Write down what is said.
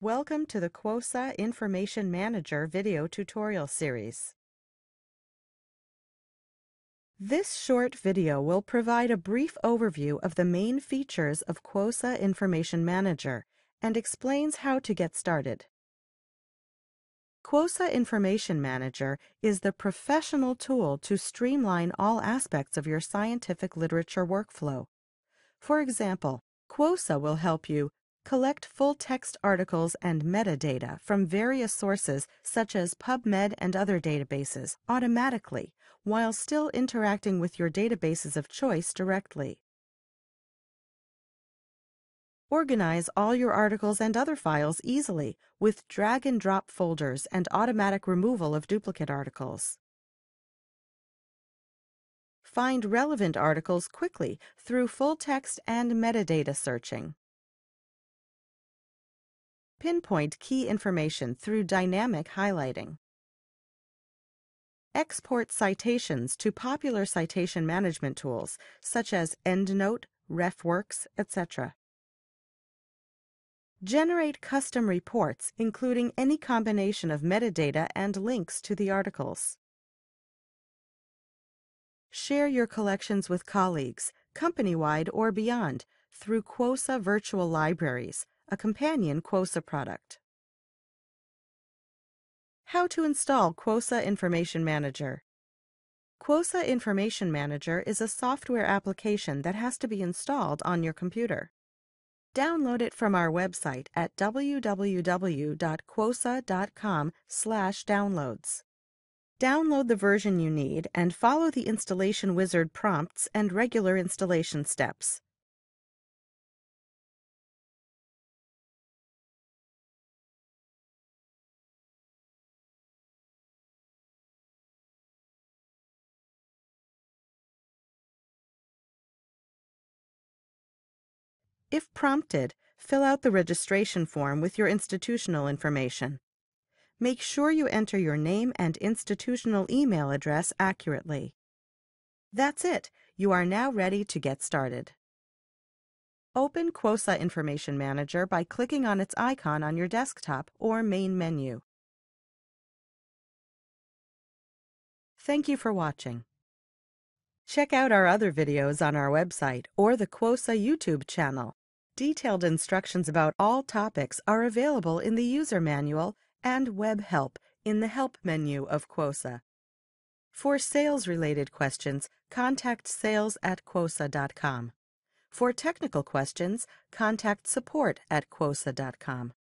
Welcome to the Quosa Information Manager video tutorial series. This short video will provide a brief overview of the main features of Quosa Information Manager and explains how to get started. Quosa Information Manager is the professional tool to streamline all aspects of your scientific literature workflow. For example, Quosa will help you collect full-text articles and metadata from various sources such as PubMed and other databases automatically while still interacting with your databases of choice directly. Organize all your articles and other files easily with drag and drop folders and automatic removal of duplicate articles. Find relevant articles quickly through full text and metadata searching. Pinpoint key information through dynamic highlighting. Export citations to popular citation management tools such as EndNote, RefWorks, etc. Generate custom reports including any combination of metadata and links to the articles. Share your collections with colleagues, company-wide or beyond, through Quosa Virtual Libraries, a companion Quosa product. How to install Quosa Information Manager Quosa Information Manager is a software application that has to be installed on your computer. Download it from our website at www.quosa.com/downloads. Download the version you need and follow the installation wizard prompts and regular installation steps. If prompted, fill out the registration form with your institutional information. Make sure you enter your name and institutional email address accurately. That's it. You are now ready to get started. Open Quosa Information Manager by clicking on its icon on your desktop or main menu. Thank you for watching. Check out our other videos on our website or the Quosa YouTube channel. Detailed instructions about all topics are available in the user manual and web help in the help menu of Quosa. For sales-related questions, contact sales at quosa.com. For technical questions, contact support at quosa.com.